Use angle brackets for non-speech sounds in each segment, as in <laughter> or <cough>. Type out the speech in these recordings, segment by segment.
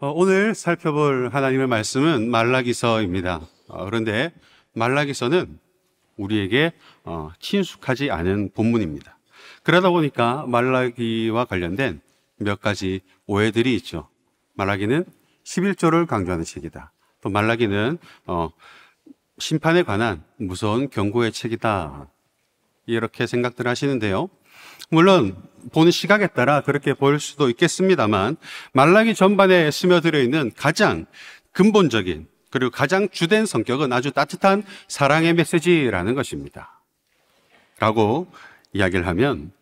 어, 오늘 살펴볼 하나님의 말씀은 말라기서입니다. 어, 그런데 말라기서는 우리에게 어, 친숙하지 않은 본문입니다. 그러다 보니까 말라기와 관련된 몇 가지 오해들이 있죠. 말라기는 11조를 강조하는 책이다. 또 말라기는 심판에 관한 무서운 경고의 책이다. 이렇게 생각들 하시는데요. 물론 보는 시각에 따라 그렇게 보일 수도 있겠습니다만 말라기 전반에 스며들어 있는 가장 근본적인 그리고 가장 주된 성격은 아주 따뜻한 사랑의 메시지라는 것입니다. 라고 이야기를 하면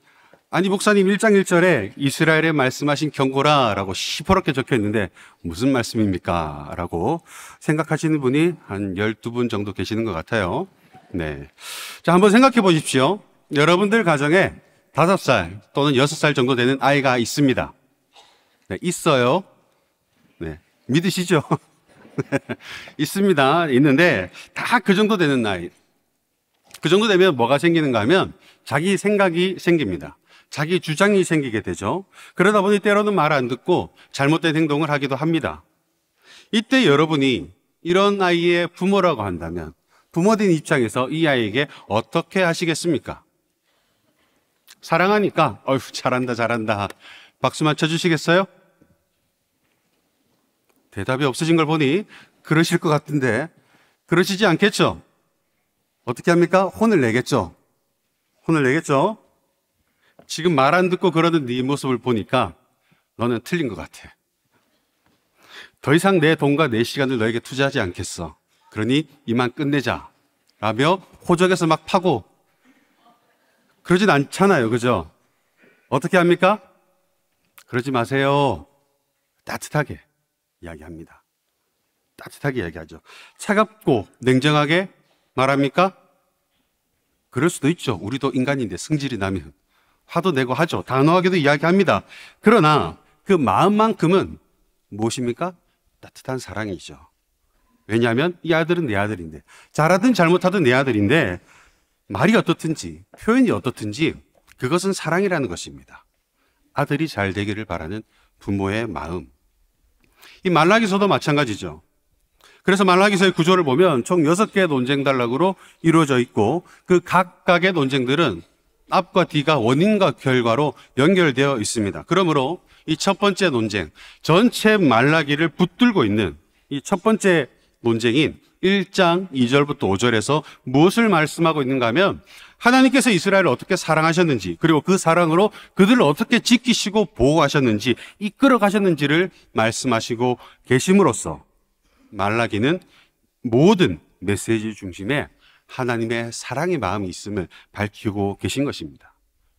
아니 목사님 1장 1절에 이스라엘에 말씀하신 경고라라고 시퍼렇게 적혀 있는데 무슨 말씀입니까? 라고 생각하시는 분이 한 12분 정도 계시는 것 같아요. 네. 자, 한번 생각해 보십시오. 여러분들 가정에 다섯 살 또는 여섯 살 정도 되는 아이가 있습니다. 네, 있어요. 네, 믿으시죠? <laughs> 있습니다. 있는데 다 그 정도 되는 나이. 그 정도 되면 뭐가 생기는가 하면 자기 생각이 생깁니다. 자기 주장이 생기게 되죠. 그러다 보니 때로는 말 안 듣고 잘못된 행동을 하기도 합니다. 이때 여러분이 이런 아이의 부모라고 한다면 부모된 입장에서 이 아이에게 어떻게 하시겠습니까? 사랑하니까, 어휴, 잘한다, 잘한다. 박수만 쳐주시겠어요? 대답이 없으신 걸 보니 그러실 것 같은데, 그러시지 않겠죠? 어떻게 합니까? 혼을 내겠죠? 혼을 내겠죠? 지금 말 안 듣고 그러는 네 모습을 보니까 너는 틀린 것 같아. 더 이상 내 돈과 내 시간을 너에게 투자하지 않겠어. 그러니 이만 끝내자. 라며 호적에서 막 파고 그러진 않잖아요. 그죠? 어떻게 합니까? 그러지 마세요. 따뜻하게 이야기합니다. 따뜻하게 이야기하죠. 차갑고 냉정하게 말합니까? 그럴 수도 있죠. 우리도 인간인데 성질이 나면 화도 내고 하죠. 단호하게도 이야기합니다. 그러나 그 마음만큼은 무엇입니까? 따뜻한 사랑이죠. 왜냐하면 이 아들은 내 아들인데 잘하든 잘못하든 내 아들인데 말이 어떻든지 표현이 어떻든지 그것은 사랑이라는 것입니다. 아들이 잘 되기를 바라는 부모의 마음. 이 말라기서도 마찬가지죠. 그래서 말라기서의 구조를 보면 총 6개의 논쟁 단락으로 이루어져 있고 그 각각의 논쟁들은 앞과 뒤가 원인과 결과로 연결되어 있습니다. 그러므로 이 첫 번째 논쟁, 전체 말라기를 붙들고 있는 이 첫 번째 논쟁인 1장 2절부터 5절에서 무엇을 말씀하고 있는가 하면 하나님께서 이스라엘을 어떻게 사랑하셨는지 그리고 그 사랑으로 그들을 어떻게 지키시고 보호하셨는지 이끌어 가셨는지를 말씀하시고 계심으로써 말라기는 모든 메시지 중심에 하나님의 사랑의 마음이 있음을 밝히고 계신 것입니다.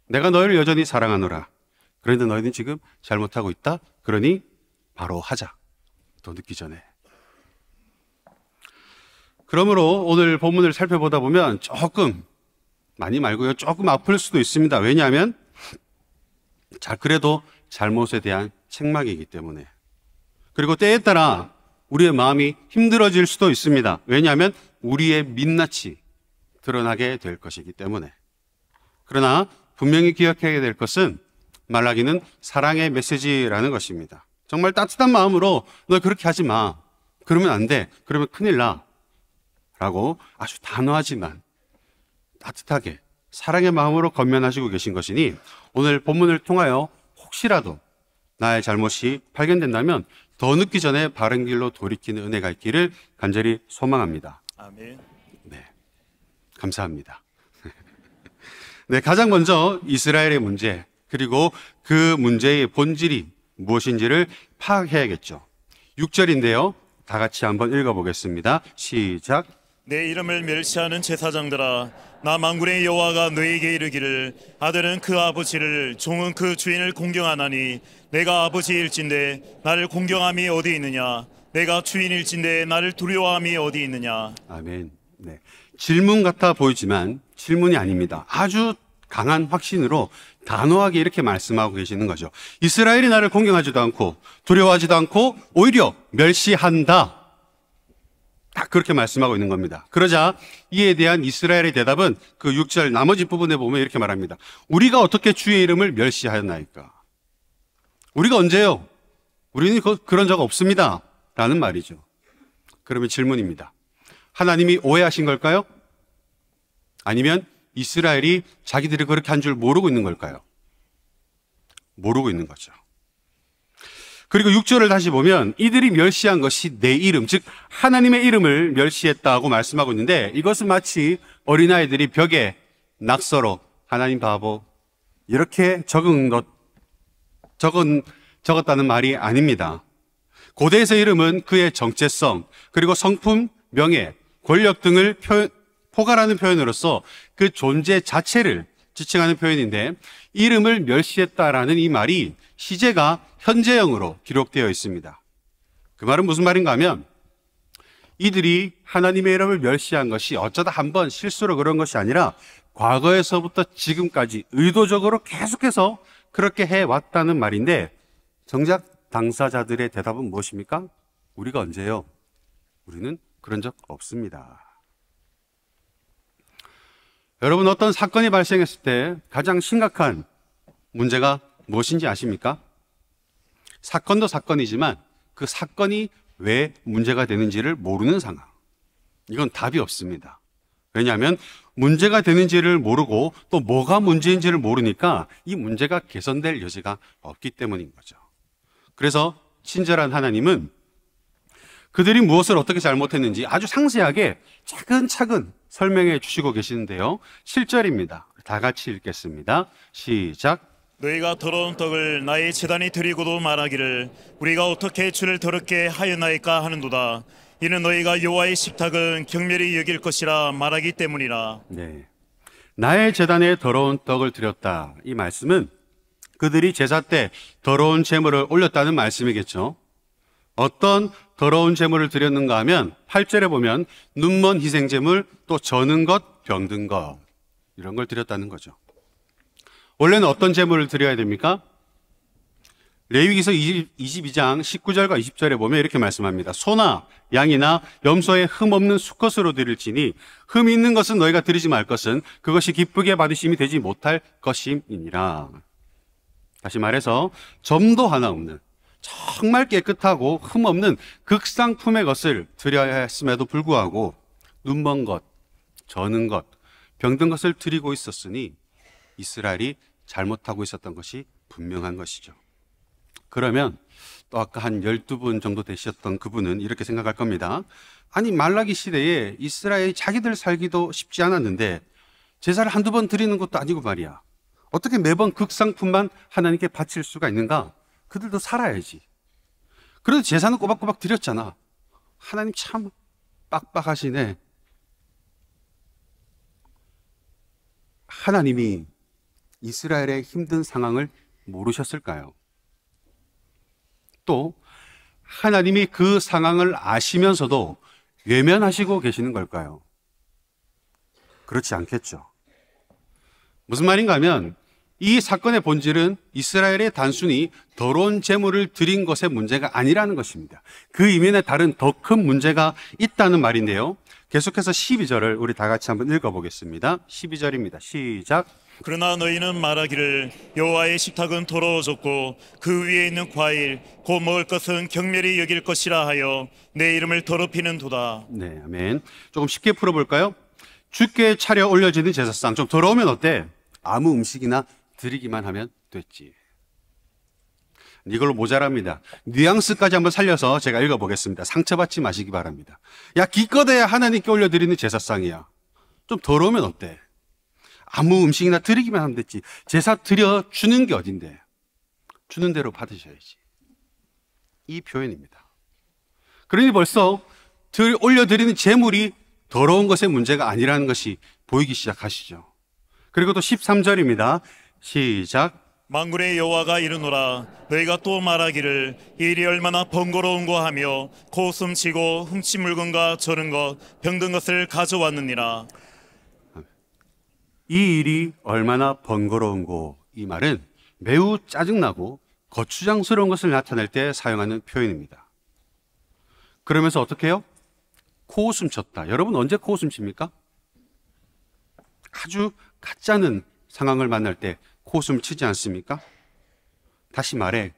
내가 너희를 여전히 사랑하노라. 그런데 너희는 지금 잘못하고 있다. 그러니 바로 하자. 더 늦기 전에. 그러므로 오늘 본문을 살펴보다 보면 조금 많이 말고요. 조금 아플 수도 있습니다. 왜냐하면 자 그래도 잘못에 대한 책망이기 때문에 그리고 때에 따라 우리의 마음이 힘들어질 수도 있습니다. 왜냐하면 우리의 민낯이 드러나게 될 것이기 때문에 그러나 분명히 기억해야 될 것은 말라기는 사랑의 메시지라는 것입니다. 정말 따뜻한 마음으로 너 그렇게 하지 마. 그러면 안 돼. 그러면 큰일 나. 라고 아주 단호하지만 따뜻하게 사랑의 마음으로 건면하시고 계신 것이니 오늘 본문을 통하여 혹시라도 나의 잘못이 발견된다면 더 늦기 전에 바른 길로 돌이키는 은혜가 있기를 간절히 소망합니다. 아멘. 네. 감사합니다. <laughs> 네, 가장 먼저 이스라엘의 문제, 그리고 그 문제의 본질이 무엇인지를 파악해야겠죠. 6절인데요. 다 같이 한번 읽어보겠습니다. 시작. 내 이름을 멸시하는 제사장들아 나 만군의 여호와가 너에게 이르기를 아들은 그 아버지를 종은 그 주인을 공경하나니 내가 아버지일진데 나를 공경함이 어디 있느냐 내가 주인일진데 나를 두려워함이 어디 있느냐 아멘. 네. 질문 같아 보이지만 질문이 아닙니다. 아주 강한 확신으로 단호하게 이렇게 말씀하고 계시는 거죠. 이스라엘이 나를 공경하지도 않고 두려워하지도 않고 오히려 멸시한다. 딱 그렇게 말씀하고 있는 겁니다. 그러자 이에 대한 이스라엘의 대답은 그 6절 나머지 부분에 보면 이렇게 말합니다. 우리가 어떻게 주의 이름을 멸시하였나이까? 우리가 언제요? 우리는 그- 그런 적 없습니다. 라는 말이죠. 그러면 질문입니다. 하나님이 오해하신 걸까요? 아니면 이스라엘이 자기들이 그렇게 한 줄 모르고 있는 걸까요? 모르고 있는 거죠. 그리고 6절을 다시 보면 이들이 멸시한 것이 내 이름, 즉 하나님의 이름을 멸시했다고 말씀하고 있는데 이것은 마치 어린아이들이 벽에 낙서로 하나님 바보 이렇게 적은 것 적은 적었다는 말이 아닙니다. 고대에서 이름은 그의 정체성 그리고 성품, 명예, 권력 등을 표, 포괄하는 표현으로서 그 존재 자체를 지칭하는 표현인데 이름을 멸시했다라는 이 말이 시제가 현재형으로 기록되어 있습니다. 그 말은 무슨 말인가 하면 이들이 하나님의 이름을 멸시한 것이 어쩌다 한 번 실수로 그런 것이 아니라 과거에서부터 지금까지 의도적으로 계속해서 그렇게 해왔다는 말인데 정작 당사자들의 대답은 무엇입니까? 우리가 언제요? 우리는 그런 적 없습니다. 여러분 어떤 사건이 발생했을 때 가장 심각한 문제가 무엇인지 아십니까? 사건도 사건이지만 그 사건이 왜 문제가 되는지를 모르는 상황. 이건 답이 없습니다. 왜냐하면 문제가 되는지를 모르고 또 뭐가 문제인지를 모르니까 이 문제가 개선될 여지가 없기 때문인 거죠. 그래서 친절한 하나님은 그들이 무엇을 어떻게 잘못했는지 아주 상세하게 차근차근 설명해 주시고 계시는데요. 7절입니다. 다 같이 읽겠습니다. 시작. 너희가 더러운 떡을 나의 재단에 드리고도 말하기를 우리가 어떻게 주를 더럽게 하였나이까 하는도다. 이는 너희가 여호와의 식탁은 경멸히 여길 것이라 말하기 때문이라. 네. 나의 재단에 더러운 떡을 드렸다. 이 말씀은 그들이 제사 때 더러운 제물을 올렸다는 말씀이겠죠. 어떤 더러운 제물을 드렸는가 하면 8절에 보면 눈먼 희생 제물, 또 저는 것, 병든 것 이런 걸 드렸다는 거죠. 원래는 어떤 제물을 드려야 됩니까? 레위기서 22장 19절과 20절에 보면 이렇게 말씀합니다. 소나 양이나 염소의 흠 없는 수컷으로 드릴지니 흠이 있는 것은 너희가 드리지 말 것은 그것이 기쁘게 받으심이 되지 못할 것임이니라. 다시 말해서 점도 하나 없는 정말 깨끗하고 흠 없는 극상품의 것을 드려야 했음에도 불구하고 눈먼 것, 저는 것, 병든 것을 드리고 있었으니 이스라엘이 잘못하고 있었던 것이 분명한 것이죠. 그러면 또 아까 한 12분 정도 되셨던 그분은 이렇게 생각할 겁니다. 아니, 말라기 시대에 이스라엘이 자기들 살기도 쉽지 않았는데 제사를 한두 번 드리는 것도 아니고 말이야. 어떻게 매번 극상품만 하나님께 바칠 수가 있는가? 그들도 살아야지. 그래도 제사는 꼬박꼬박 드렸잖아. 하나님 참 빡빡하시네. 하나님이 이스라엘의 힘든 상황을 모르셨을까요? 또 하나님이 그 상황을 아시면서도 외면하시고 계시는 걸까요? 그렇지 않겠죠. 무슨 말인가 하면 이 사건의 본질은 이스라엘의 단순히 더러운 재물을 드린 것의 문제가 아니라는 것입니다. 그 이면에 다른 더 큰 문제가 있다는 말인데요. 계속해서 12절을 우리 다 같이 한번 읽어보겠습니다. 12절입니다. 시작. 그러나 너희는 말하기를 여호와의 식탁은 더러워졌고 그 위에 있는 과일 곧 먹을 것은 경멸히 여길 것이라 하여 내 이름을 더럽히는 도다. 네, 아멘. 조금 쉽게 풀어볼까요? 주께 차려 올려지는 제사상 좀 더러우면 어때? 아무 음식이나 드리기만 하면 됐지. 이걸로 모자랍니다. 뉘앙스까지 한번 살려서 제가 읽어보겠습니다. 상처받지 마시기 바랍니다. 야, 기껏해야 하나님께 올려드리는 제사상이야. 좀 더러우면 어때? 아무 음식이나 드리기만 하면 됐지. 제사 드려 주는 게 어딘데? 주는 대로 받으셔야지. 이 표현입니다. 그러니 벌써 들 올려드리는 제물이 더러운 것의 문제가 아니라는 것이 보이기 시작하시죠. 그리고 또 13절입니다. 시작. 만군의 여호와가 이르노라 너희가 또 말하기를 이 일이 얼마나 번거로운고 하며 고숨치고 훔친 물건과 저른 것 병든 것을 가져왔느니라 이 일이 얼마나 번거로운고 이 말은 매우 짜증나고 거추장스러운 것을 나타낼 때 사용하는 표현입니다. 그러면서 어떻게 해요? 코웃음 쳤다. 여러분 언제 코웃음 칩니까? 아주 가짜는 상황을 만날 때 코웃음 치지 않습니까? 다시 말해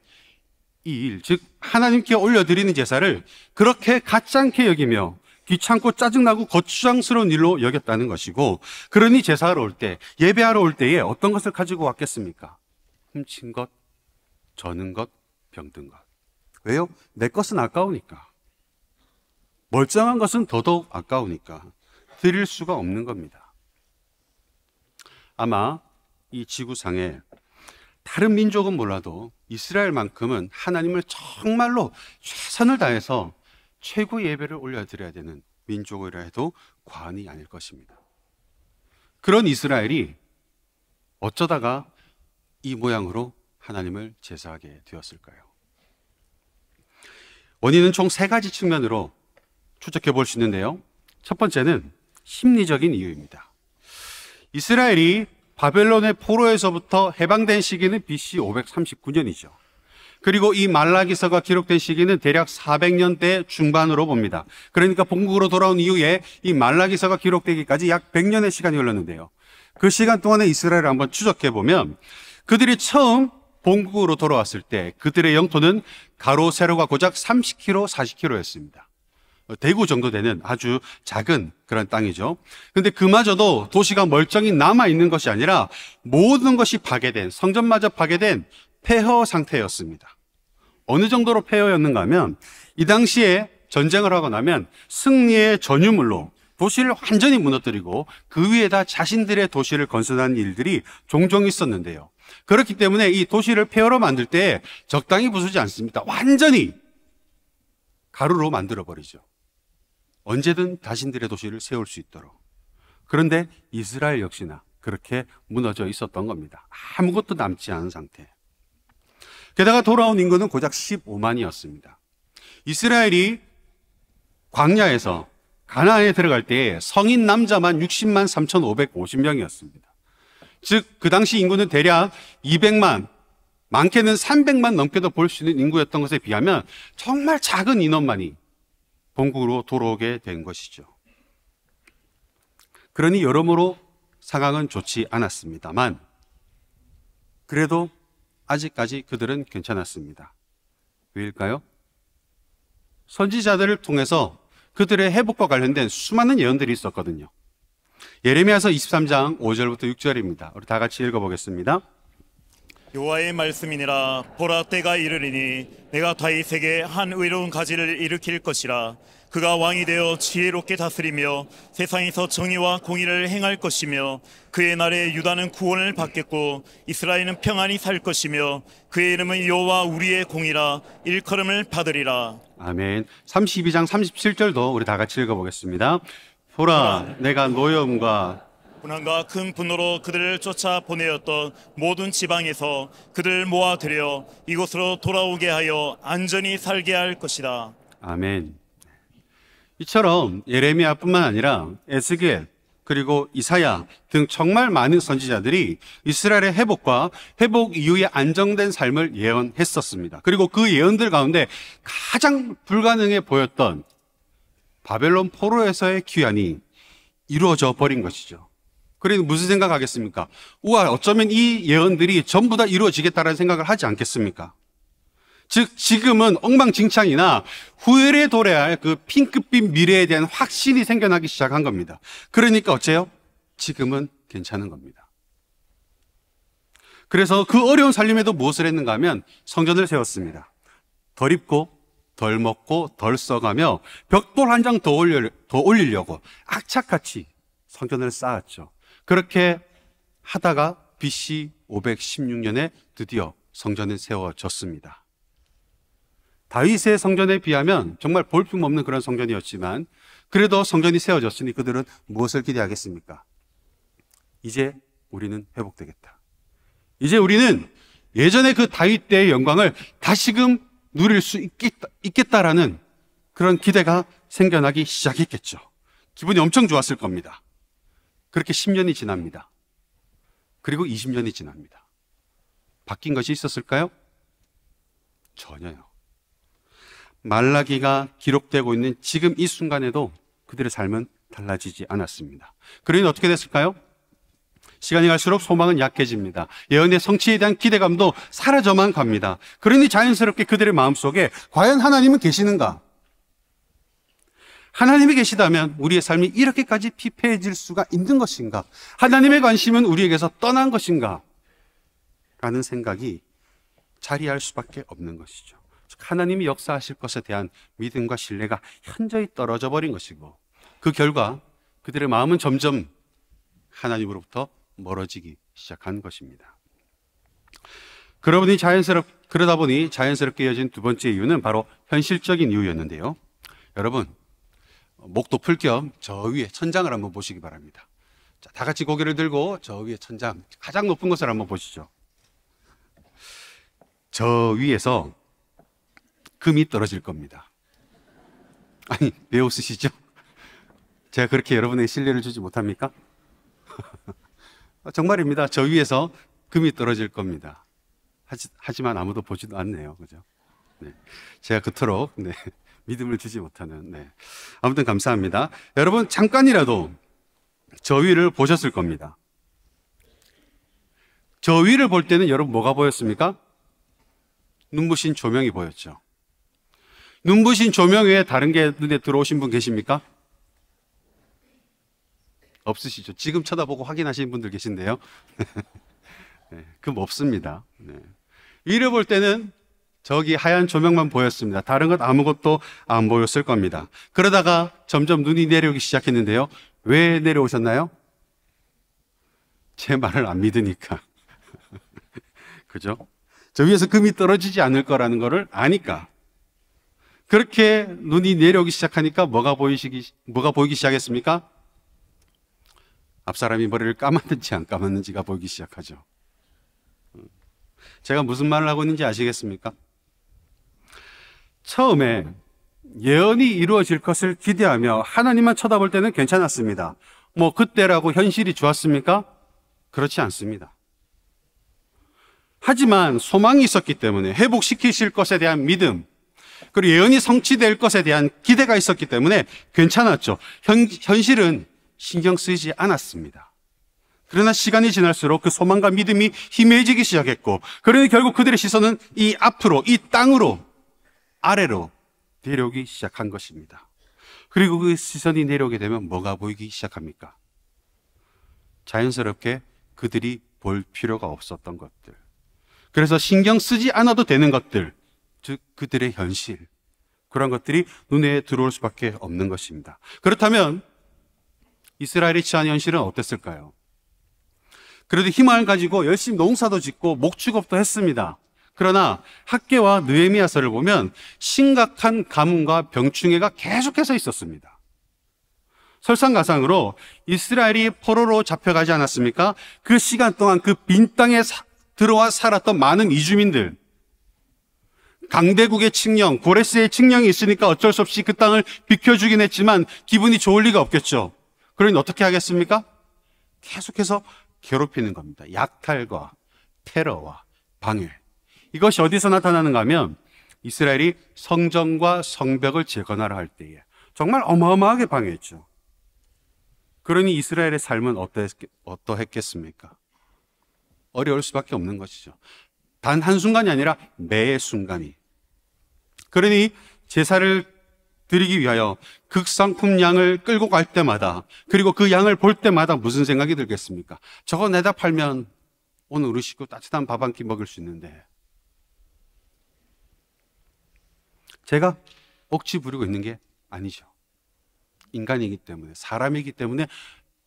이 일, 즉 하나님께 올려드리는 제사를 그렇게 가짜않게 여기며 귀찮고 짜증나고 거추장스러운 일로 여겼다는 것이고 그러니 제사하러 올 때, 예배하러 올 때에 어떤 것을 가지고 왔겠습니까? 훔친 것, 저는 것, 병든 것. 왜요? 내 것은 아까우니까. 멀쩡한 것은 더더욱 아까우니까 드릴 수가 없는 겁니다. 아마 이 지구상에 다른 민족은 몰라도 이스라엘만큼은 하나님을 정말로 최선을 다해서 최고 예배를 올려드려야 되는 민족이라 해도 과언이 아닐 것입니다. 그런 이스라엘이 어쩌다가 이 모양으로 하나님을 제사하게 되었을까요? 원인은 총 세 가지 측면으로 추적해 볼 수 있는데요. 첫 번째는 심리적인 이유입니다. 이스라엘이 바벨론의 포로에서부터 해방된 시기는 BC 539년이죠. 그리고 이 말라기서가 기록된 시기는 대략 400년대 중반으로 봅니다. 그러니까 본국으로 돌아온 이후에 이 말라기서가 기록되기까지 약 100년의 시간이 흘렀는데요. 그 시간 동안에 이스라엘을 한번 추적해 보면 그들이 처음 본국으로 돌아왔을 때 그들의 영토는 가로 세로가 고작 30km, 40km였습니다. 대구 정도 되는 아주 작은 그런 땅이죠. 근데 그마저도 도시가 멀쩡히 남아 있는 것이 아니라 모든 것이 파괴된 성전마저 파괴된 폐허 상태였습니다. 어느 정도로 폐허였는가 하면 이 당시에 전쟁을 하고 나면 승리의 전유물로 도시를 완전히 무너뜨리고 그 위에다 자신들의 도시를 건설하는 일들이 종종 있었는데요. 그렇기 때문에 이 도시를 폐허로 만들 때 적당히 부수지 않습니다. 완전히 가루로 만들어 버리죠. 언제든 자신들의 도시를 세울 수 있도록. 그런데 이스라엘 역시나 그렇게 무너져 있었던 겁니다. 아무것도 남지 않은 상태. 게다가 돌아온 인구는 고작 15만이었습니다. 이스라엘이 광야에서 가나안에 들어갈 때 성인 남자만 60만 3,550명이었습니다. 즉, 그 당시 인구는 대략 200만, 많게는 300만 넘게도 볼 수 있는 인구였던 것에 비하면 정말 작은 인원만이 본국으로 돌아오게 된 것이죠. 그러니 여러모로 상황은 좋지 않았습니다만, 그래도 아직까지 그들은 괜찮았습니다. 왜일까요? 선지자들을 통해서 그들의 회복과 관련된 수많은 예언들이 있었거든요. 예레미야서 23장 5절부터 6절입니다. 우리 다 같이 읽어보겠습니다. 여호와의 말씀이니라 보라 때가 이르리니 내가 다윗에게 한 의로운 가지를 일으킬 것이라 그가 왕이 되어 지혜롭게 다스리며 세상에서 정의와 공의를 행할 것이며 그의 날에 유다는 구원을 받겠고 이스라엘은 평안히 살 것이며 그의 이름은 여호와 우리의 공이라 일컬음을 받으리라 아멘. 32장 37절도 우리 다 같이 읽어 보겠습니다. 보라, 내가 노여움과 분한과 큰 분노로 그들을 쫓아 보내었던 모든 지방에서 그들을 모아들여 이곳으로 돌아오게 하여 안전히 살게 할 것이다. 아멘. 이처럼 예레미야뿐만 아니라 에스겔 그리고 이사야 등 정말 많은 선지자들이 이스라엘의 회복과 회복 이후의 안정된 삶을 예언했었습니다. 그리고 그 예언들 가운데 가장 불가능해 보였던 바벨론 포로에서의 귀환이 이루어져 버린 것이죠. 그래도 무슨 생각하겠습니까? 우와, 어쩌면 이 예언들이 전부 다 이루어지겠다라는 생각을 하지 않겠습니까? 즉, 지금은 엉망진창이나 후회에 도래할 그 핑크빛 미래에 대한 확신이 생겨나기 시작한 겁니다. 그러니까 어째요? 지금은 괜찮은 겁니다. 그래서 그 어려운 살림에도 무엇을 했는가 하면 성전을 세웠습니다. 덜 입고, 덜 먹고, 덜 써가며 벽돌 한 장 더 올리려 고 악착같이 성전을 쌓았죠. 그렇게 하다가 BC 516년에 드디어 성전이 세워졌습니다. 다윗의 성전에 비하면 정말 볼품없는 그런 성전이었지만 그래도 성전이 세워졌으니 그들은 무엇을 기대하겠습니까? 이제 우리는 회복되겠다. 이제 우리는 예전에 그 다윗 때의 영광을 다시금 누릴 수 있겠다, 있겠다라는 그런 기대가 생겨나기 시작했겠죠. 기분이 엄청 좋았을 겁니다. 그렇게 10년이 지납니다. 그리고 20년이 지납니다. 바뀐 것이 있었을까요? 전혀요. 말라기가 기록되고 있는 지금 이 순간에도 그들의 삶은 달라지지 않았습니다. 그러니 어떻게 됐을까요? 시간이 갈수록 소망은 약해집니다. 예언의 성취에 대한 기대감도 사라져만 갑니다. 그러니 자연스럽게 그들의 마음속에 과연 하나님은 계시는가? 하나님이 계시다면 우리의 삶이 이렇게까지 피폐해질 수가 있는 것인가? 하나님의 관심은 우리에게서 떠난 것인가? 라는 생각이 자리할 수밖에 없는 것이죠. 하나님이 역사하실 것에 대한 믿음과 신뢰가 현저히 떨어져 버린 것이고 그 결과 그들의 마음은 점점 하나님으로부터 멀어지기 시작한 것입니다. 그러다 보니 자연스럽 그러다 보니 자연스럽게 이어진 두 번째 이유는 바로 현실적인 이유였는데요. 여러분 목도 풀 겸 저 위에 천장을 한번 보시기 바랍니다. 자, 다 같이 고개를 들고 저 위에 천장 가장 높은 곳을 한번 보시죠. 저 위에서 금이 떨어질 겁니다. 아니 왜 웃으시죠? 제가 그렇게 여러분에게 신뢰를 주지 못합니까? <laughs> 정말입니다. 저 위에서 금이 떨어질 겁니다. 하지, 만 아무도 보지도 않네요. 그죠? 네. 제가 그토록 네. <laughs> 믿음을 주지 못하는. 네. 아무튼 감사합니다. 여러분 잠깐이라도 저 위를 보셨을 겁니다. 저 위를 볼 때는 여러분 뭐가 보였습니까? 눈부신 조명이 보였죠. 눈부신 조명 외에 다른 게 눈에 들어오신 분 계십니까? 없으시죠? 지금 쳐다보고 확인하시는 분들 계신데요. <laughs> 네, 그럼 없습니다. 네. 위를 볼 때는 저기 하얀 조명만 보였습니다. 다른 것 아무것도 안 보였을 겁니다. 그러다가 점점 눈이 내려오기 시작했는데요. 왜 내려오셨나요? 제 말을 안 믿으니까. <laughs> 그죠? 저 위에서 금이 떨어지지 않을 거라는 것을 아니까. 그렇게 눈이 내려오기 시작하니까 뭐가 보이시기, 뭐가 보이기 시작했습니까? 앞 사람이 머리를 감았는지 안 감았는지가 보이기 시작하죠. 제가 무슨 말을 하고 있는지 아시겠습니까? 처음에 예언이 이루어질 것을 기대하며 하나님만 쳐다볼 때는 괜찮았습니다. 뭐 그때라고 현실이 좋았습니까? 그렇지 않습니다. 하지만 소망이 있었기 때문에 회복시키실 것에 대한 믿음, 그리고 예언이 성취될 것에 대한 기대가 있었기 때문에 괜찮았죠. 현, 현실은 신경 쓰이지 않았습니다. 그러나 시간이 지날수록 그 소망과 믿음이 희미해지기 시작했고, 그러니 결국 그들의 시선은 이 앞으로, 이 땅으로, 아래로 내려오기 시작한 것입니다. 그리고 그 시선이 내려오게 되면 뭐가 보이기 시작합니까? 자연스럽게 그들이 볼 필요가 없었던 것들. 그래서 신경 쓰지 않아도 되는 것들, 즉 그들의 현실. 그런 것들이 눈에 들어올 수밖에 없는 것입니다. 그렇다면 이스라엘이 처한 현실은 어땠을까요? 그래도 희망을 가지고 열심히 농사도 짓고 목축업도 했습니다. 그러나 학계와 느헤미야서를 보면 심각한 가뭄과 병충해가 계속해서 있었습니다. 설상가상으로 이스라엘이 포로로 잡혀가지 않았습니까? 그 시간 동안 그 빈 땅에 사, 들어와 살았던 많은 이주민들, 강대국의 칙령, 고레스의 칙령이 있으니까 어쩔 수 없이 그 땅을 비켜주긴 했지만 기분이 좋을 리가 없겠죠. 그러니 어떻게 하겠습니까? 계속해서 괴롭히는 겁니다. 약탈과 테러와 방해. 이것이 어디서 나타나는가 하면 이스라엘이 성전과 성벽을 재건하라 할 때에 정말 어마어마하게 방해했죠. 그러니 이스라엘의 삶은 어떠했 겠습니까? 어려울 수밖에 없는 것이죠. 단 한순간이 아니라 매 순간이. 그러니 제사를 드리기 위하여 극상품 양을 끌고 갈 때마다 그리고 그 양을 볼 때마다 무슨 생각이 들겠습니까? 저거 내다 팔면 오늘 우리 식구 따뜻한 밥 한 끼 먹을 수 있는데 제가 억지 부리고 있는 게 아니죠. 인간이기 때문에 사람이기 때문에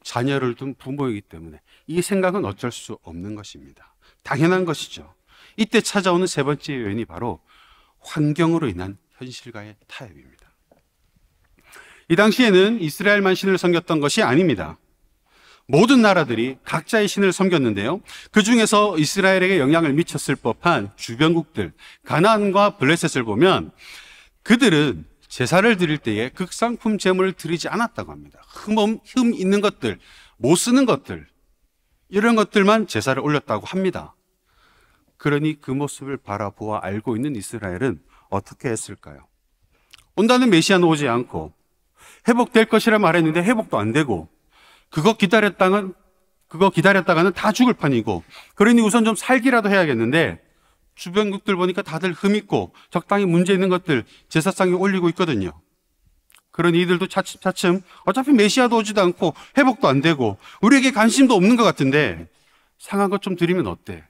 자녀를 둔 부모이기 때문에 이 생각은 어쩔 수 없는 것입니다. 당연한 것이죠. 이때 찾아오는 세 번째 요인이 바로 환경으로 인한 현실과의 타협입니다. 이 당시에는 이스라엘만 신을 섬겼던 것이 아닙니다. 모든 나라들이 각자의 신을 섬겼는데요. 그 중에서 이스라엘에게 영향을 미쳤을 법한 주변국들, 가나안과 블레셋을 보면 그들은 제사를 드릴 때에 극상품 제물을 드리지 않았다고 합니다. 흠, 흠 있는 것들, 못 쓰는 것들, 이런 것들만 제사를 올렸다고 합니다. 그러니 그 모습을 바라보아 알고 있는 이스라엘은 어떻게 했을까요? 온다는 메시아는 오지 않고 회복될 것이라 말했는데 회복도 안 되고 그것 기다렸다는 그거 기다렸다가는 다 죽을 판이고 그러니 우선 좀 살기라도 해야겠는데 주변국들 보니까 다들 흠 있고 적당히 문제 있는 것들 제사상에 올리고 있거든요. 그런 이들도 차츰차츰 어차피 메시아도 오지도 않고 회복도 안 되고 우리에게 관심도 없는 것 같은데 상한 것 좀 드리면 어때?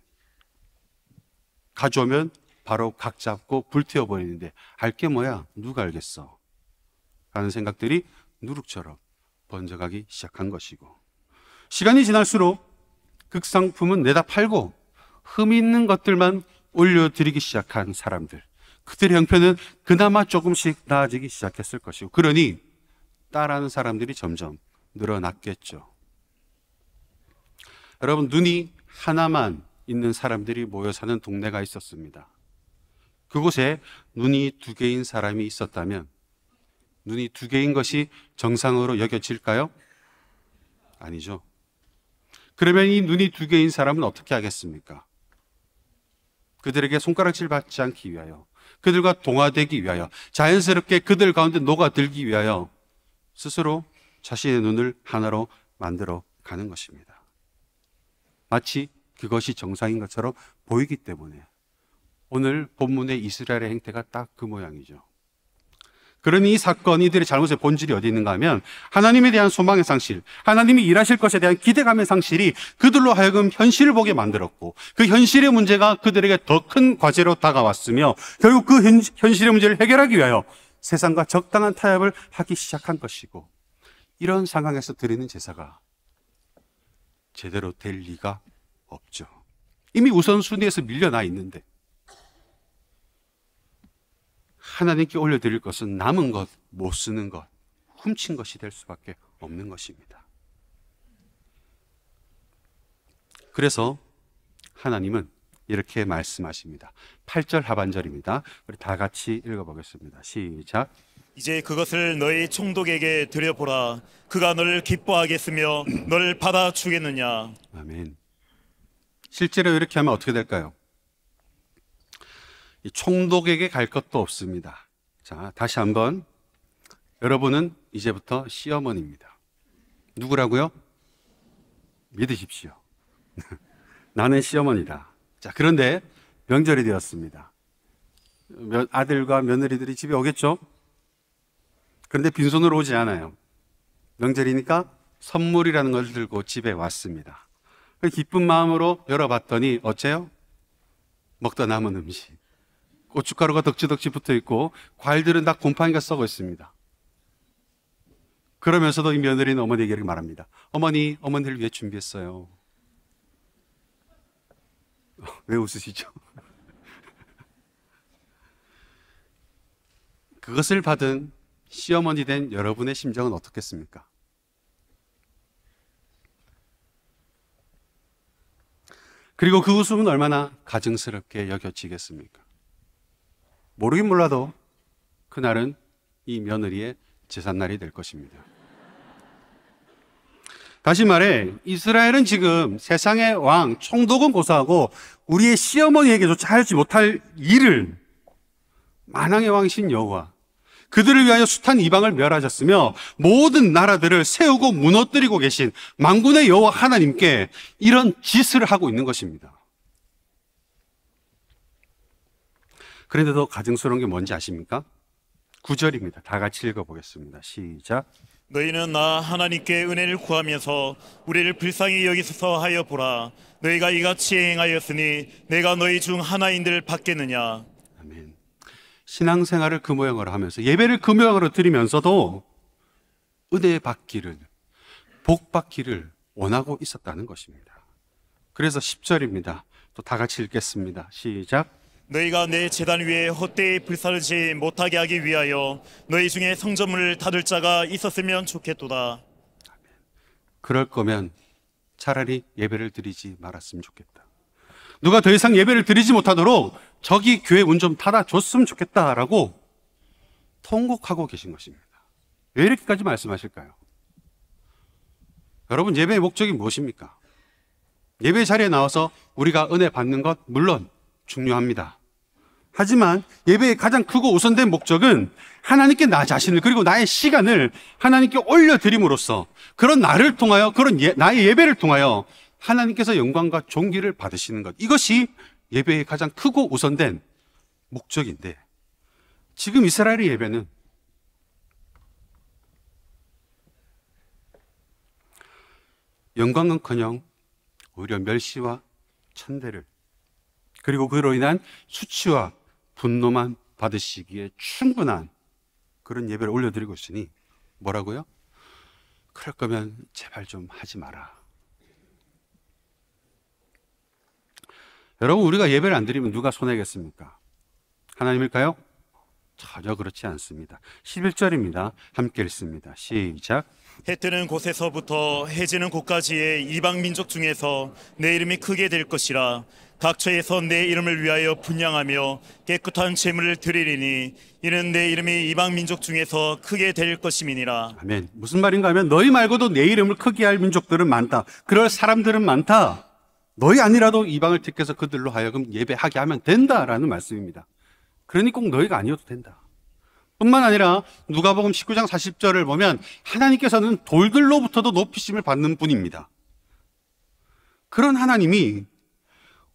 가져오면 바로 각 잡고 불태워 버리는데 알게 뭐야? 누가 알겠어? 라는 생각들이 누룩처럼 번져가기 시작한 것이고 시간이 지날수록 극상품은 내다 팔고 흠 있는 것들만 올려드리기 시작한 사람들 그들의 형편은 그나마 조금씩 나아지기 시작했을 것이고 그러니 따라하는 사람들이 점점 늘어났겠죠. 여러분 눈이 하나만 있는 사람들이 모여 사는 동네가 있었습니다. 그곳에 눈이 두 개인 사람이 있었다면 눈이 두 개인 것이 정상으로 여겨질까요? 아니죠. 그러면 이 눈이 두 개인 사람은 어떻게 하겠습니까? 그들에게 손가락질 받지 않기 위하여, 그들과 동화되기 위하여, 자연스럽게 그들 가운데 녹아들기 위하여 스스로 자신의 눈을 하나로 만들어 가는 것입니다. 마치 그것이 정상인 것처럼 보이기 때문에 오늘 본문의 이스라엘의 행태가 딱 그 모양이죠. 그러니 이 사건, 이들의 잘못의 본질이 어디 있는가 하면 하나님에 대한 소망의 상실, 하나님이 일하실 것에 대한 기대감의 상실이 그들로 하여금 현실을 보게 만들었고 그 현실의 문제가 그들에게 더 큰 과제로 다가왔으며 결국 그 현, 현실의 문제를 해결하기 위하여 세상과 적당한 타협을 하기 시작한 것이고 이런 상황에서 드리는 제사가 제대로 될 리가 없죠. 이미 우선순위에서 밀려나 있는데 하나님께 올려드릴 것은 남은 것, 못 쓰는 것, 훔친 것이 될 수밖에 없는 것입니다. 그래서 하나님은 이렇게 말씀하십니다. 8절 하반절입니다. 우리 다 같이 읽어보겠습니다. 시작. 이제 그것을 너희 총독에게 드려보라. 그가 너를 기뻐하겠으며 너를 받아 주겠느냐. 아멘. 실제로 이렇게 하면 어떻게 될까요? 총독에게 갈 것도 없습니다. 자, 다시 한번. 여러분은 이제부터 시어머니입니다. 누구라고요? 믿으십시오. <laughs> 나는 시어머니다. 자, 그런데 명절이 되었습니다. 아들과 며느리들이 집에 오겠죠? 그런데 빈손으로 오지 않아요. 명절이니까 선물이라는 걸 들고 집에 왔습니다. 기쁜 마음으로 열어봤더니 어째요? 먹다 남은 음식. 고춧가루가 덕지덕지 붙어 있고 과일들은 다 곰팡이가 썩어 있습니다. 그러면서도 이 며느리는 어머니에게 말합니다. 어머니, 어머니를 위해 준비했어요. <laughs> 왜 웃으시죠? <laughs> 그것을 받은 시어머니 된 여러분의 심정은 어떻겠습니까? 그리고 그 웃음은 얼마나 가증스럽게 여겨지겠습니까? 모르긴 몰라도 그날은 이 며느리의 제삿날이 될 것입니다. 다시 말해, 이스라엘은 지금 세상의 왕, 총독은 고사하고 우리의 시어머니에게조차 하지 못할 일을 만왕의 왕이신 여호와, 그들을 위하여 숱한 이방을 멸하셨으며 모든 나라들을 세우고 무너뜨리고 계신 망군의 여호와 하나님께 이런 짓을 하고 있는 것입니다. 그런데도 가증스러운 게 뭔지 아십니까? 9절입니다. 다 같이 읽어보겠습니다. 시작. 너희는 나 하나님께 은혜를 구하면서 우리를 불쌍히 여기소서 하여 보라. 너희가 이같이 행하였으니 내가 너희 중 하나인들 받겠느냐. 아멘. 신앙생활을 그 모양으로 하면서 예배를 그 모양으로 드리면서도 은혜 받기를 복 받기를 원하고 있었다는 것입니다. 그래서 10절입니다. 또 다 같이 읽겠습니다. 시작. 너희가 내 재단 위에 헛되이 불사르지 못하게 하기 위하여 너희 중에 성전문을 닫을 자가 있었으면 좋겠도다. 그럴 거면 차라리 예배를 드리지 말았으면 좋겠다. 누가 더 이상 예배를 드리지 못하도록 저기 교회 문 좀 닫아줬으면 좋겠다라고 통곡하고 계신 것입니다. 왜 이렇게까지 말씀하실까요? 여러분 예배의 목적이 무엇입니까? 예배 자리에 나와서 우리가 은혜 받는 것 물론 중요합니다. 하지만 예배의 가장 크고 우선된 목적은 하나님께 나 자신을 그리고 나의 시간을 하나님께 올려드림으로써 그런 나를 통하여 그런 예, 나의 예배를 통하여 하나님께서 영광과 존귀를 받으시는 것. 이것이 예배의 가장 크고 우선된 목적인데 지금 이스라엘의 예배는 영광은커녕 오히려 멸시와 천대를 그리고 그로 인한 수치와 분노만 받으시기에 충분한 그런 예배를 올려드리고 있으니 뭐라고요? 그럴 거면 제발 좀 하지 마라. 여러분 우리가 예배를 안 드리면 누가 손해겠습니까? 하나님일까요? 전혀 그렇지 않습니다. 11절입니다. 함께 읽습니다. 시작. 해 뜨는 곳에서부터 해지는 곳까지의 이방 민족 중에서 내 이름이 크게 될 것이라 각처에서 내 이름을 위하여 분양하며 깨끗한 제물을 드리리니 이는 내 이름이 이방 민족 중에서 크게 될 것임이니라. 아멘. 무슨 말인가 하면 너희 말고도 내 이름을 크게 할 민족들은 많다. 그럴 사람들은 많다. 너희 아니라도 이방을 택해서 그들로 하여금 예배하게 하면 된다라는 말씀입니다. 그러니 꼭 너희가 아니어도 된다. 뿐만 아니라 누가복음 19장 40절을 보면 하나님께서는 돌들로부터도 높이심을 받는 분입니다. 그런 하나님이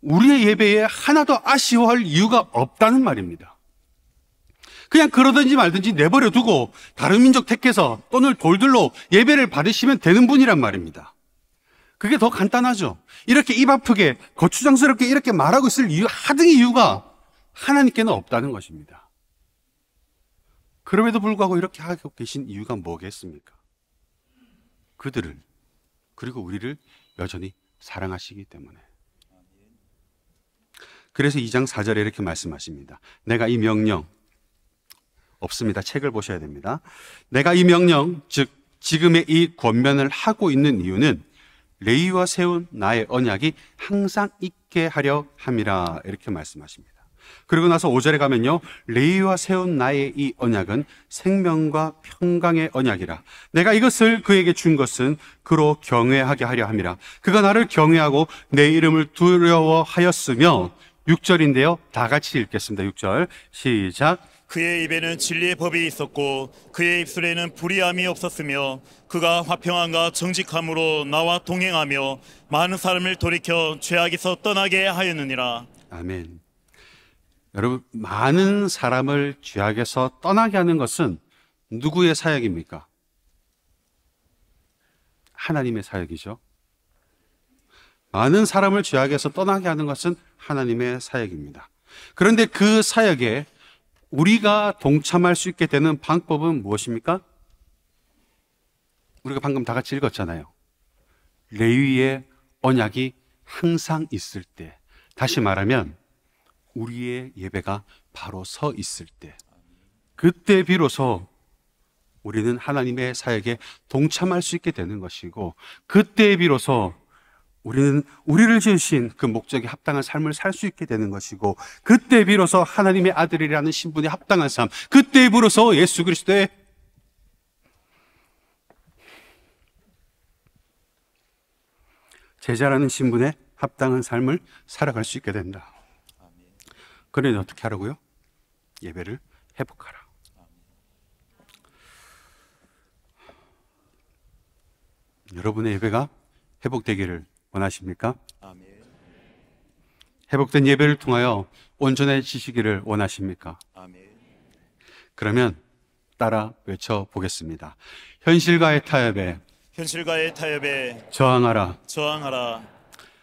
우리의 예배에 하나도 아쉬워할 이유가 없다는 말입니다. 그냥 그러든지 말든지 내버려 두고 다른 민족 택해서 또는 돌들로 예배를 받으시면 되는 분이란 말입니다. 그게 더 간단하죠. 이렇게 입 아프게 거추장스럽게 이렇게 말하고 있을 이유, 하등의 이유가 하나님께는 없다는 것입니다. 그럼에도 불구하고 이렇게 하고 계신 이유가 뭐겠습니까? 그들을, 그리고 우리를 여전히 사랑하시기 때문에. 그래서 2장 4절에 이렇게 말씀하십니다. 내가 이 명령, 없습니다. 책을 보셔야 됩니다. 내가 이 명령, 즉, 지금의 이 권면을 하고 있는 이유는 레이와 세운 나의 언약이 항상 있게 하려 함이라 이렇게 말씀하십니다. 그리고 나서 5절에 가면요. 레이와 세운 나의 이 언약은 생명과 평강의 언약이라. 내가 이것을 그에게 준 것은 그로 경외하게 하려 함이라. 그가 나를 경외하고 내 이름을 두려워하였으며 6절인데요. 다 같이 읽겠습니다. 6절. 시작. 그의 입에는 진리의 법이 있었고 그의 입술에는 불의함이 없었으며 그가 화평함과 정직함으로 나와 동행하며 많은 사람을 돌이켜 죄악에서 떠나게 하였느니라. 아멘. 여러분, 많은 사람을 죄악에서 떠나게 하는 것은 누구의 사역입니까? 하나님의 사역이죠. 많은 사람을 죄악에서 떠나게 하는 것은 하나님의 사역입니다. 그런데 그 사역에 우리가 동참할 수 있게 되는 방법은 무엇입니까? 우리가 방금 다 같이 읽었잖아요. 레위의 언약이 항상 있을 때, 다시 말하면 우리의 예배가 바로 서 있을 때, 그때 비로소 우리는 하나님의 사역에 동참할 수 있게 되는 것이고, 그때 비로소 우리는 우리를 지으신 그 목적에 합당한 삶을 살 수 있게 되는 것이고 그때 비로소 하나님의 아들이라는 신분에 합당한 삶 그때 비로소 예수 그리스도의 제자라는 신분에 합당한 삶을 살아갈 수 있게 된다. 그러니 어떻게 하라고요? 예배를 회복하라. 여러분의 예배가 회복되기를 원하십니까? 아멘. 회복된 예배를 통하여 온전해지시기를 원하십니까? 아멘. 그러면 따라 외쳐 보겠습니다. 현실과의 타협에 현실과의 타협에 저항하라. 저항하라.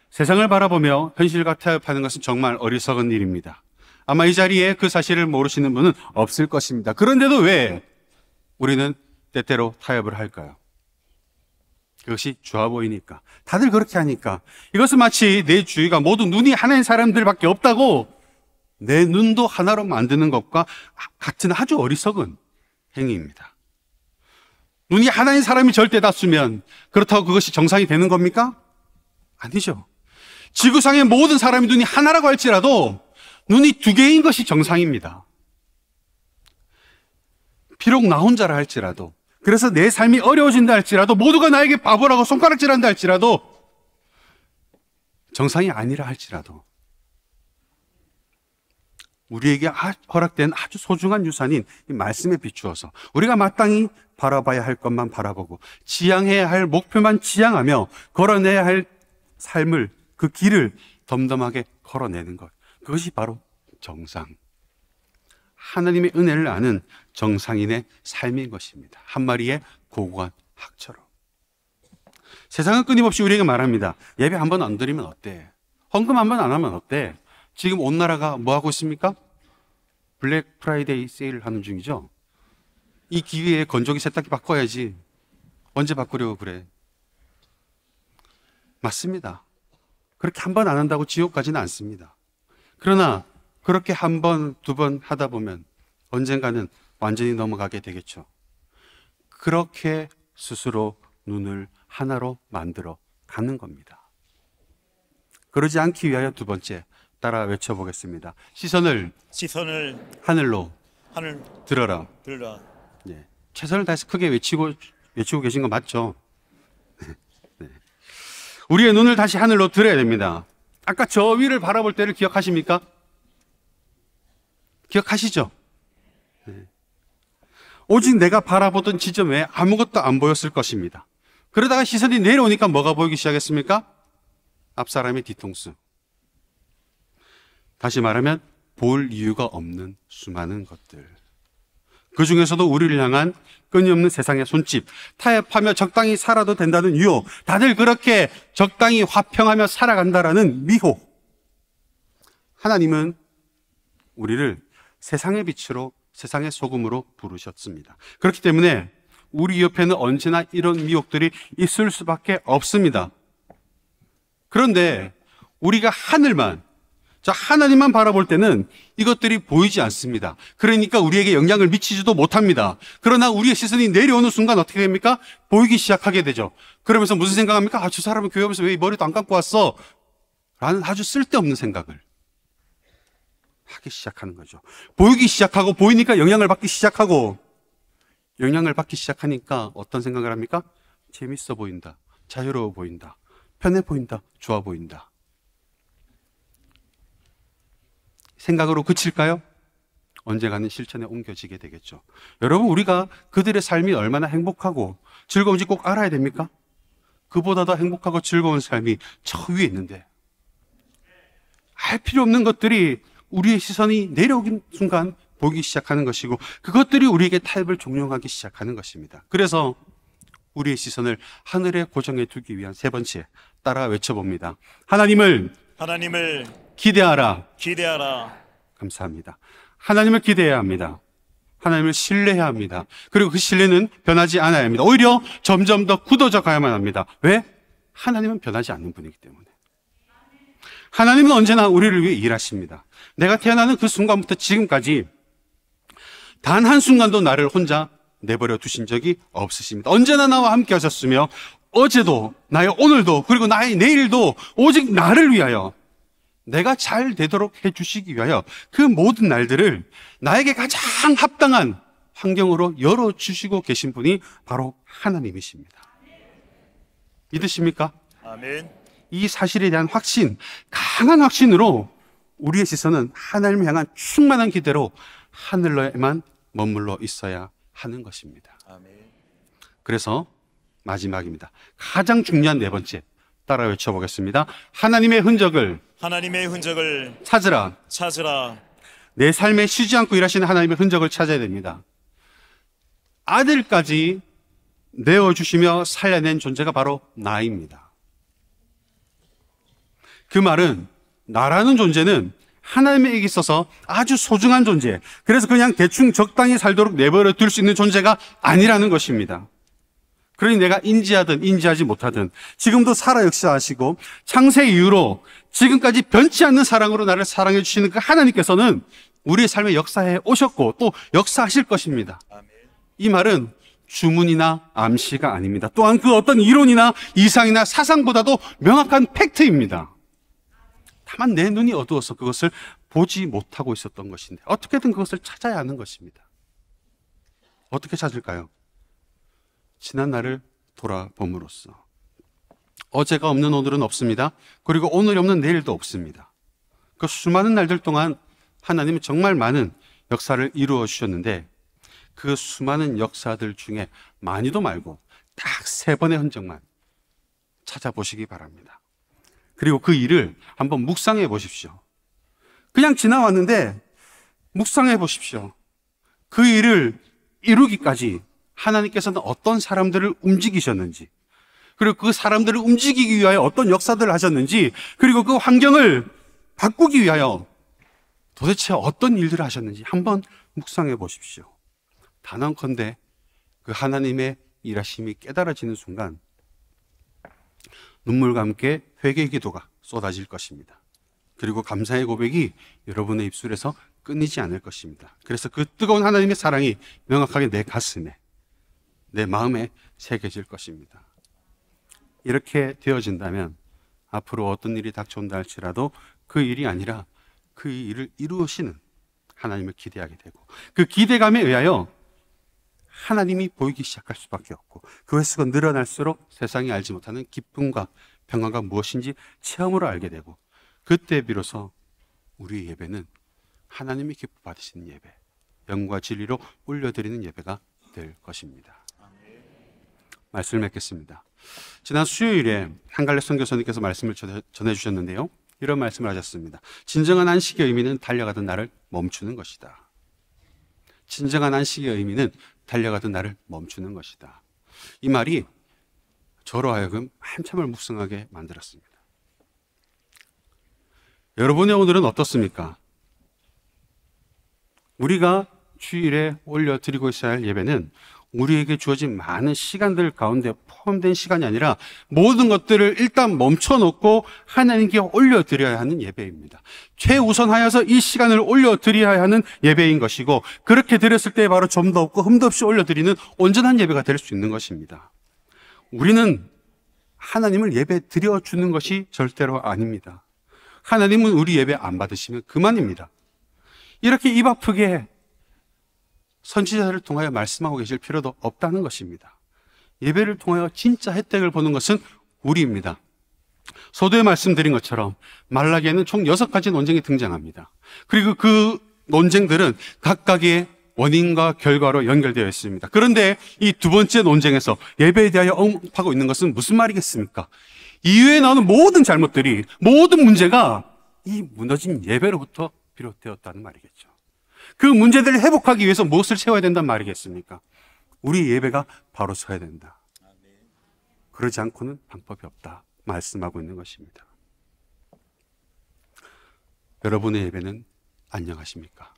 세상을 바라보며 현실과 타협하는 것은 정말 어리석은 일입니다. 아마 이 자리에 그 사실을 모르시는 분은 없을 것입니다. 그런데도 왜 우리는 때때로 타협을 할까요? 그것이 좋아 보이니까. 다들 그렇게 하니까. 이것은 마치 내 주위가 모두 눈이 하나인 사람들밖에 없다고 내 눈도 하나로 만드는 것과 같은 아주 어리석은 행위입니다. 눈이 하나인 사람이 절대 다수면 그렇다고 그것이 정상이 되는 겁니까? 아니죠. 지구상의 모든 사람이 눈이 하나라고 할지라도 눈이 두 개인 것이 정상입니다. 비록 나 혼자라 할지라도 그래서 내 삶이 어려워진다 할지라도 모두가 나에게 바보라고 손가락질한다 할지라도 정상이 아니라 할지라도 우리에게 아- 허락된 아주 소중한 유산인 이 말씀에 비추어서 우리가 마땅히 바라봐야 할 것만 바라보고 지향해야 할 목표만 지향하며 걸어내야 할 삶을 그 길을 덤덤하게 걸어내는 것. 그것이 바로 정상. 하나님의 은혜를 아는 정상인의 삶인 것입니다. 한 마리의 고고한 학처럼. 세상은 끊임없이 우리에게 말합니다. 예배 한 번 안 드리면 어때? 헌금 한 번 안 하면 어때? 지금 온 나라가 뭐 하고 있습니까? 블랙 프라이데이 세일을 하는 중이죠. 이 기회에 건조기 세탁기 바꿔야지. 언제 바꾸려고 그래? 맞습니다. 그렇게 한 번 안 한다고 지옥 가지는 않습니다. 그러나 그렇게 한 번, 두 번 하다 보면 언젠가는 완전히 넘어가게 되겠죠. 그렇게 스스로 눈을 하나로 만들어 가는 겁니다. 그러지 않기 위하여 두 번째 따라 외쳐보겠습니다. 시선을 시선을 하늘로 하늘 들어라. 들라. 예. 최선을 다해서 크게 외치고 외치고 계신 거 맞죠? <laughs> 네. 우리의 눈을 다시 하늘로 들어야 됩니다. 아까 저 위를 바라볼 때를 기억하십니까? 기억하시죠? 네. 오직 내가 바라보던 지점에 아무것도 안 보였을 것입니다. 그러다가 시선이 내려오니까 뭐가 보이기 시작했습니까? 앞 사람의 뒤통수. 다시 말하면 볼 이유가 없는 수많은 것들. 그 중에서도 우리를 향한 끊임없는 세상의 손짓, 타협하며 적당히 살아도 된다는 유혹, 다들 그렇게 적당히 화평하며 살아간다라는 미혹. 하나님은 우리를 세상의 빛으로 세상의 소금으로 부르셨습니다. 그렇기 때문에 우리 옆에는 언제나 이런 미혹들이 있을 수밖에 없습니다. 그런데 우리가 하늘만 자, 하나님만 바라볼 때는 이것들이 보이지 않습니다. 그러니까 우리에게 영향을 미치지도 못합니다. 그러나 우리의 시선이 내려오는 순간 어떻게 됩니까? 보이기 시작하게 되죠. 그러면서 무슨 생각합니까? 아, 저 사람은 교회 오면서 왜 머리도 안 감고 왔어? 라는 아주 쓸데없는 생각을 하기 시작하는 거죠. 보이기 시작하고, 보이니까 영향을 받기 시작하고, 영향을 받기 시작하니까 어떤 생각을 합니까? 재밌어 보인다. 자유로워 보인다. 편해 보인다. 좋아 보인다. 생각으로 그칠까요? 언젠가는 실천에 옮겨지게 되겠죠. 여러분, 우리가 그들의 삶이 얼마나 행복하고 즐거운지 꼭 알아야 됩니까? 그보다 더 행복하고 즐거운 삶이 저 위에 있는데, 할 필요 없는 것들이 우리의 시선이 내려오는 순간 보기 시작하는 것이고, 그것들이 우리에게 타협을 종용하기 시작하는 것입니다. 그래서 우리의 시선을 하늘에 고정해 두기 위한 세 번째, 따라 외쳐봅니다. 하나님을 하나님을 기대하라. 기대하라. 감사합니다. 하나님을 기대해야 합니다. 하나님을 신뢰해야 합니다. 그리고 그 신뢰는 변하지 않아야 합니다. 오히려 점점 더 굳어져 가야만 합니다. 왜? 하나님은 변하지 않는 분이기 때문에. 하나님은 언제나 우리를 위해 일하십니다. 내가 태어나는 그 순간부터 지금까지 단 한순간도 나를 혼자 내버려 두신 적이 없으십니다. 언제나 나와 함께 하셨으며 어제도 나의 오늘도 그리고 나의 내일도 오직 나를 위하여 내가 잘 되도록 해주시기 위하여 그 모든 날들을 나에게 가장 합당한 환경으로 열어주시고 계신 분이 바로 하나님이십니다. 믿으십니까? 아멘. 이 사실에 대한 확신, 강한 확신으로 우리의 시선은 하나님을 향한 충만한 기대로 하늘로에만 머물러 있어야 하는 것입니다. 아멘. 그래서 마지막입니다. 가장 중요한 네 번째. 따라 외쳐보겠습니다. 하나님의 흔적을 하나님의 흔적을 찾으라. 찾으라. 내 삶에 쉬지 않고 일하시는 하나님의 흔적을 찾아야 됩니다. 아들까지 내어주시며 살려낸 존재가 바로 나입니다. 그 말은 나라는 존재는 하나님에게 있어서 아주 소중한 존재. 그래서 그냥 대충 적당히 살도록 내버려 둘 수 있는 존재가 아니라는 것입니다. 그러니 내가 인지하든 인지하지 못하든 지금도 살아 역사하시고 창세 이후로 지금까지 변치 않는 사랑으로 나를 사랑해 주시는 그 하나님께서는 우리의 삶에 역사해 오셨고 또 역사하실 것입니다. 이 말은 주문이나 암시가 아닙니다. 또한 그 어떤 이론이나 이상이나 사상보다도 명확한 팩트입니다. 다만 내 눈이 어두워서 그것을 보지 못하고 있었던 것인데 어떻게든 그것을 찾아야 하는 것입니다. 어떻게 찾을까요? 지난 날을 돌아봄으로써 어제가 없는 오늘은 없습니다. 그리고 오늘이 없는 내일도 없습니다. 그 수많은 날들 동안 하나님은 정말 많은 역사를 이루어 주셨는데 그 수많은 역사들 중에 많이도 말고 딱 세 번의 흔적만 찾아보시기 바랍니다. 그리고 그 일을 한번 묵상해 보십시오. 그냥 지나왔는데 묵상해 보십시오. 그 일을 이루기까지 하나님께서는 어떤 사람들을 움직이셨는지, 그리고 그 사람들을 움직이기 위하여 어떤 역사들을 하셨는지, 그리고 그 환경을 바꾸기 위하여 도대체 어떤 일들을 하셨는지 한번 묵상해 보십시오. 단언컨대 그 하나님의 일하심이 깨달아지는 순간 눈물과 함께 회개 기도가 쏟아질 것입니다. 그리고 감사의 고백이 여러분의 입술에서 끊이지 않을 것입니다. 그래서 그 뜨거운 하나님의 사랑이 명확하게 내 가슴에, 내 마음에 새겨질 것입니다. 이렇게 되어진다면 앞으로 어떤 일이 닥쳐온다 할지라도 그 일이 아니라 그 일을 이루시는 하나님을 기대하게 되고 그 기대감에 의하여 하나님이 보이기 시작할 수밖에 없고 그 횟수가 늘어날수록 세상이 알지 못하는 기쁨과 평안과 무엇인지 체험으로 알게 되고 그때 비로소 우리 예배는 하나님이 기뻐 받으시는 예배, 영과 진리로 올려드리는 예배가 될 것입니다. 말씀을 맺겠습니다. 지난 수요일에 한갈래 선교사님께서 말씀을 전해 주셨는데요. 이런 말씀을 하셨습니다. 진정한 안식의 의미는 달려가던 나를 멈추는 것이다. 진정한 안식의 의미는 달려가던 나를 멈추는 것이다. 이 말이 저로 하여금 한참을 묵상하게 만들었습니다. 여러분의 오늘은 어떻습니까? 우리가 주일에 올려드리고 있어야 할 예배는 우리에게 주어진 많은 시간들 가운데 포함된 시간이 아니라 모든 것들을 일단 멈춰놓고 하나님께 올려드려야 하는 예배입니다. 최우선하여서 이 시간을 올려드려야 하는 예배인 것이고 그렇게 드렸을 때 바로 좀도 없고 흠도 없이 올려드리는 온전한 예배가 될 수 있는 것입니다. 우리는 하나님을 예배 드려주는 것이 절대로 아닙니다. 하나님은 우리 예배 안 받으시면 그만입니다. 이렇게 입 아프게 선지자를 통하여 말씀하고 계실 필요도 없다는 것입니다. 예배를 통하여 진짜 혜택을 보는 것은 우리입니다. 소도에 말씀드린 것처럼 말라기에는 총 여섯 가지 논쟁이 등장합니다. 그리고 그 논쟁들은 각각의 원인과 결과로 연결되어 있습니다. 그런데 이 두 번째 논쟁에서 예배에 대하여 언급하고 있는 것은 무슨 말이겠습니까? 이후에 나오는 모든 잘못들이, 모든 문제가 이 무너진 예배로부터 비롯되었다는 말이겠죠. 그 문제들을 회복하기 위해서 무엇을 채워야 된단 말이겠습니까? 우리 예배가 바로 서야 된다. 그러지 않고는 방법이 없다. 말씀하고 있는 것입니다. 여러분의 예배는 안녕하십니까?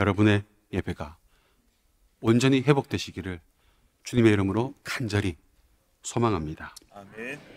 여러분의 예배가 온전히 회복되시기를 주님의 이름으로 간절히 소망합니다. 아멘.